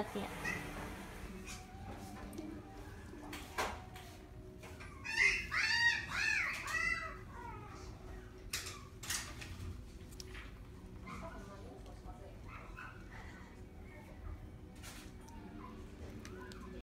Gracias.